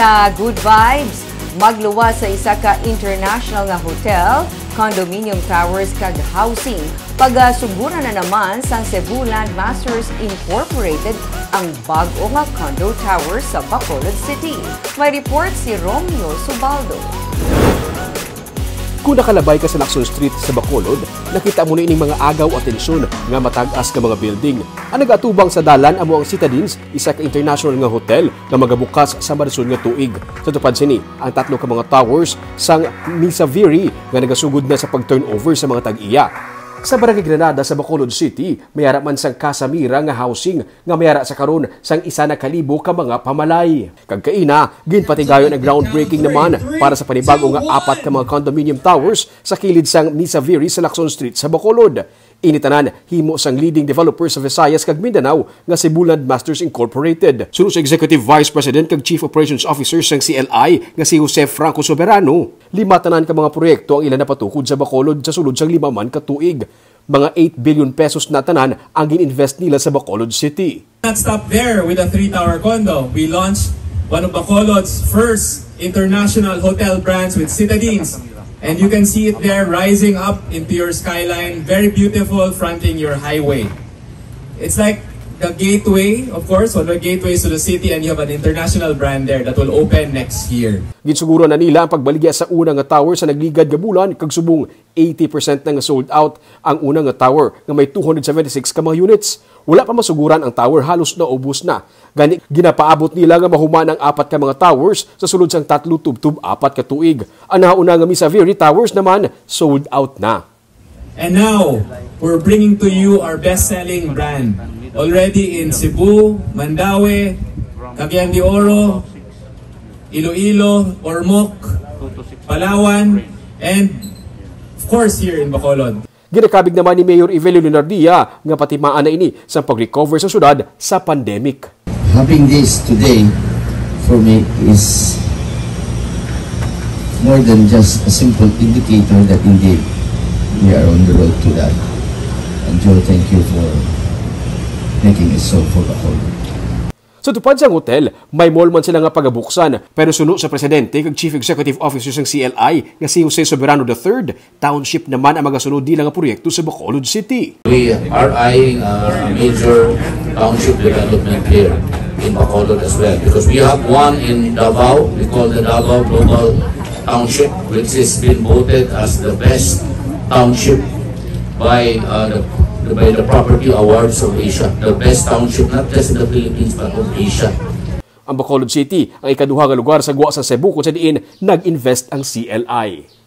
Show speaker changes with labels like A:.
A: Sa Good Vibes, magluwas sa isa ka international nga hotel, condominium towers kag housing. Pagasugura na naman sa Cebu Landmasters Incorporated ang bago nga condo tower sa Bacolod City. May report si Romeo Subaldo.
B: Kung nakalabay ka sa Lacson Street sa Bacolod, nakita mo na ining mga agaw at tensyon nga matag-as ka mga building. Ang nagatubang sa dalan amo ang Citadines, isa ka international nga hotel nga magabukas sa Marson nga tuig. Sa tupad sini, ang tatlo ka mga towers sang Misaviri nga nagasugod na sa pag-turnover sa mga tag-iya. Sa Barangay Granada sa Bacolod City, mayara man sang kasamira nga housing nga mayara sa karon sang isa na kalibo ka mga pamalay. Kagkaina, ginpatigayon ang groundbreaking naman para sa panibago nga apat ka mga condominium towers sa kilid sang Misaviri sa Lacson Street sa Bacolod. Initanan, himo sang leading developer sa Visayas kag Mindanao nga si Buland Masters Incorporated. Sunod sa Executive Vice President kag Chief Operations Officer sang CLI nga si Jose Franco Soberano. Lima tanan ka mga proyekto ang ilan napatukod sa Bacolod sa sulod sang lima man ka tuig. Mga 8 billion pesos na tanan ang gininvest nila sa Bacolod City.
C: Not stop there with a three-tower condo. We launched one of Bacolod's first international hotel brands with Citadines. And you can see it there rising up into your skyline, very beautiful, fronting your highway. It's like the gateway, of course, one of the gateways to the city, and you have an international brand there that will open next year.
B: Ginsuguro na nila ang pagbaligya sa una nga tower sa nagligad nga bulan kag subong 80% na nga sold out ang una nga tower nga may 276 ka mga units. Wala pa masuguran ang tower halos na ubos na. Gani ginapaabot nila nga mahuman ang apat ka mga towers sa sulod sang tatlo tubtub apat ka tuig. Ang nauna nga Misaviri Towers naman sold out na.
C: And now, we're bringing to you our best-selling brand. Already in Cebu, Mandaue, Cagayan de Oro, Iloilo, Ormoc, Palawan, and of course here in Bacolod.
B: Ginakabig naman ni Mayor Evelio Leonardia nga patimaan na ini sa pag-recover sa syudad sa pandemic.
D: having this today for me is more than just a simple indicator that indeed we are on the road to that. And Joe, thank you for making it so for the whole.
B: Sa tupad sang hotel, may mall man sila nga pagabuksan pero suno sa presidente kag chief executive officer sang CLI nga si Jose Soberano III, township naman ang magasunod nila nga proyekto sa Bacolod City.
E: We are eyeing a major township development here in Bacolod as well because we have one in Davao, we call the Davao Global Township, which has been voted as the best township by uh, the by the Property Awards of Asia, the best township not just in the Philippines but of Asia.
B: Ang Bacolod City ang ikaduha nga lugar sa guwa sa Cebu kung sa diin nag-invest ang CLI.